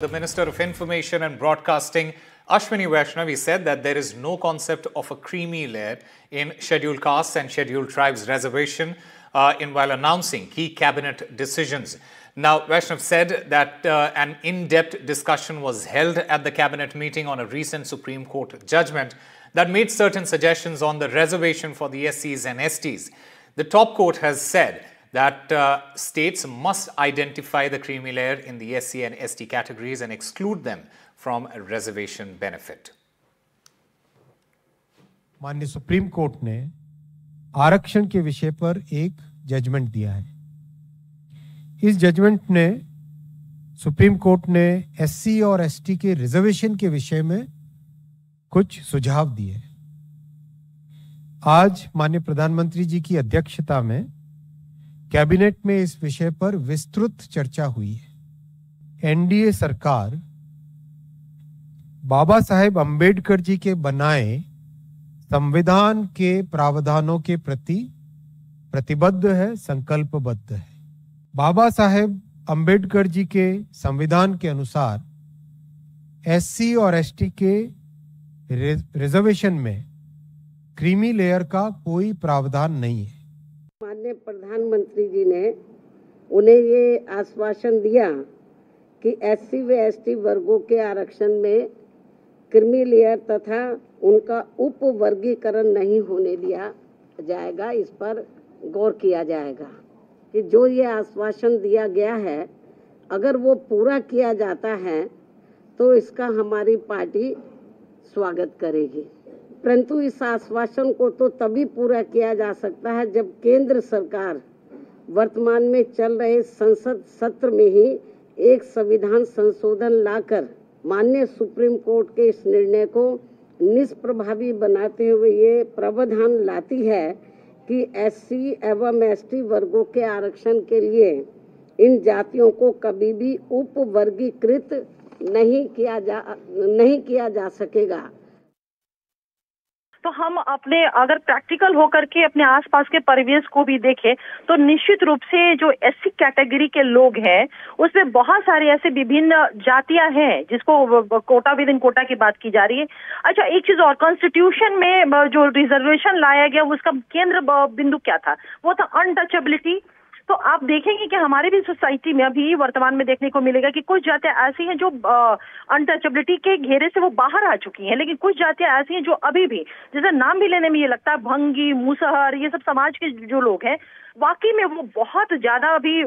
The Minister of Information and Broadcasting, Ashwini Vaishnavi, said that there is no concept of a creamy layer in scheduled castes and scheduled tribes reservation uh, in while announcing key cabinet decisions. Now, Vaishnav said that uh, an in-depth discussion was held at the cabinet meeting on a recent Supreme Court judgment that made certain suggestions on the reservation for the SCs and STs. The top court has said that uh, states must identify the creamy layer in the SC and ST categories and exclude them from reservation benefit. माननीय supreme court ने आरक्षण के विषय पर एक judgement दिया है इस जजमेंट ने सुप्रीम कोर्ट ने एससी और एसटी के रिजर्वेशन के विषय में कुछ सुझाव दिए आज माननीय प्रधानमंत्री जी की अध्यक्षता में कैबिनेट में इस विषय पर विस्तृत चर्चा हुई है। एनडीए सरकार बाबा साहेब अंबेडकर जी के बनाए संविधान के प्रावधानों के प्रति प्रतिबद्ध है, संकल्पबद्ध है। बाबा साहेब अंबेडकर जी के संविधान के अनुसार एससी और एसटी के रिजर्वेशन में क्रीमी लेयर का कोई प्रावधान नहीं है। माननीय प्रधानमंत्री जी ने उन्हें ये आश्वासन दिया कि एससी व एसटी वर्गों के आरक्षण में क्रिमी लेयर तथा उनका उप वर्गीकरण नहीं होने दिया जाएगा, इस पर गौर किया जाएगा कि जो ये आश्वासन दिया गया है, अगर वो पूरा किया जाता है तो इसका हमारी पार्टी स्वागत करेगी। परंतु इस आश्वासन को तो तभी पूरा किया जा सकता है जब केंद्र सरकार वर्तमान में चल रहे संसद सत्र में ही एक संविधान संशोधन लाकर माननीय सुप्रीम कोर्ट के इस निर्णय को निष्प्रभावी बनाते हुए ये प्रावधान लाती है कि एससी एवं एसटी वर्गों के आरक्षण के लिए इन जातियों को कभी भी उपवर्गीकृत नहीं किया जा, नहीं किया जा सकेगा। तो हम अपने, अगर प्रैक्टिकल होकर के अपने आसपास के परिवेश को भी देखें तो निश्चित रूप से जो एससी कैटेगरी के लोग हैं, उसमें बहुत सारे ऐसे विभिन्न जातियाँ हैं, जिसको कोटा विद इन कोटा की बात की जा रही है। अच्छा एक चीज़ और कॉन्स्टिट्यूशन में जो रिजर्वेशन लाया गया, उसका केंद्र बिंदु क्या था? वो था अनटचेबिलिटी तो आप देखेंगे कि हमारे भी सोसाइटी में अभी वर्तमान में देखने को मिलेगा कि कुछ जातियाँ ऐसी हैं जो अनटचेबिलिटी के घेरे से वो बाहर आ चुकी हैं, लेकिन कुछ जातियाँ ऐसी हैं जो अभी भी, जैसे नाम भी लेने में ये लगता है, भंगी, मुसहर, ये सब समाज के जो लोग हैं वाकई में वो बहुत ज़्यादा अभी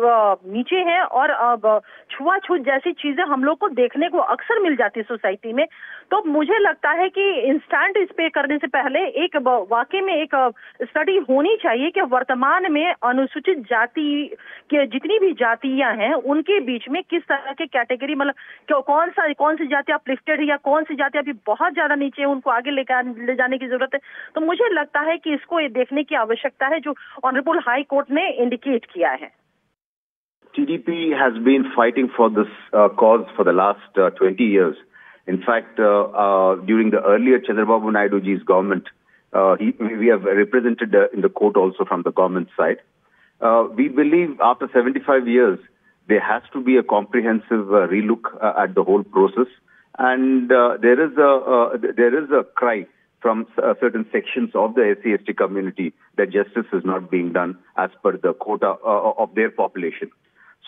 नीचे है और अब छुआछूत जैसी चीज़ें हम लोग को देखने को अक्सर मिल जाती है सोसाइटी में। तो मुझे लगता है कि इंस्टेंट इस पे करने से पहले एक वाकई में एक स्टडी होनी चाहिए कि वर्तमान में अनुसूचित जाति के जितनी भी जातियाँ हैं, उनके बीच में किस तरह के कैटेगरी मतलब कौन सा, कौन सी जाति अपलिफ्टेड है या कौन सी जाति अभी बहुत ज़्यादा नीचे है, उनको आगे लेकर ले जाने की ज़रूरत है? तो मुझे लगता है कि इसको देखने की आवश्यकता है जो ऑनरेबल हाई कोर्ट कोर्ट ने इंडिकेट किया है TDP has been fighting for this uh, cause for the last uh, 20 years. In fact, uh, uh during the earlier Chandrababu Naidu ji's government, uh, he, we have represented uh, in the court also from the government side. we believe after 75 years, there has to be a comprehensive relook at the whole process. And there is a there is a cry from uh, certain sections of the SC/ST community that justice is not being done as per the quota uh, of their population.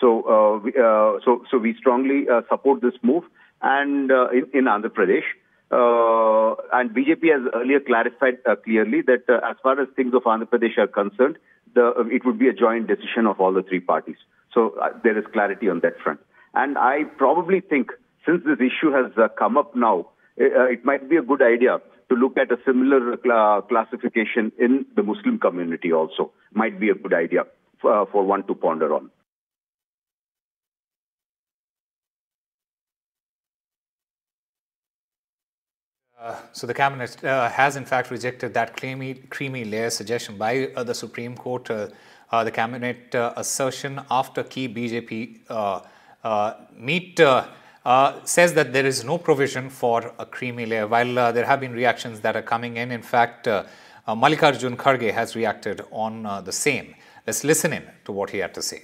So, uh, we, uh, so, so we strongly uh, support this move. And uh, in, in Andhra Pradesh, and BJP has earlier clarified clearly that as far as things of Andhra Pradesh are concerned, the, it would be a joint decision of all the three parties. So there is clarity on that front. And I probably think since this issue has come up now, it might be a good idea to look at a similar cl- classification in the Muslim community also might be a good idea for, uh, for one to ponder on. Uh, so the cabinet uh, has in fact rejected that creamy, creamy layer suggestion by uh, the Supreme Court. Uh, uh, the cabinet assertion after key BJP meet uh, says that there is no provision for a creamy layer. While uh, there have been reactions that are coming in, in fact, uh, uh Mallikarjun Kharge has reacted on uh, the same. Let's listen in to what he had to say.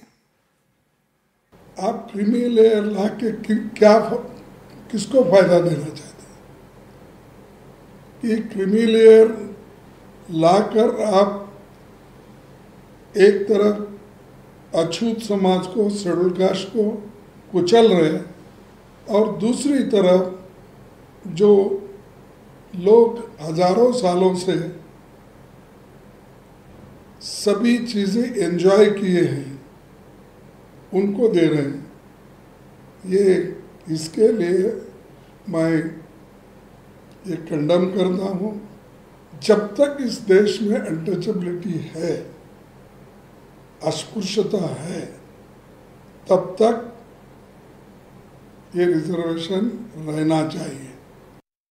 आप creamy layer ला के क्या किसको फायदा देना चाहते कि creamy layer लाकर आप एक तरफ अछूत समाज को शेड्यूल कास्ट को कुचल रहे और दूसरी तरफ़ जो लोग हज़ारों सालों से सभी चीज़ें एंजॉय किए हैं, उनको दे रहे हैं। ये इसके लिए मैं ये कंडम करता हूँ, जब तक इस देश में अनटचेबिलिटी है, अस्पृश्यता है, तब तक ये रिजर्वेशन रहना चाहिए।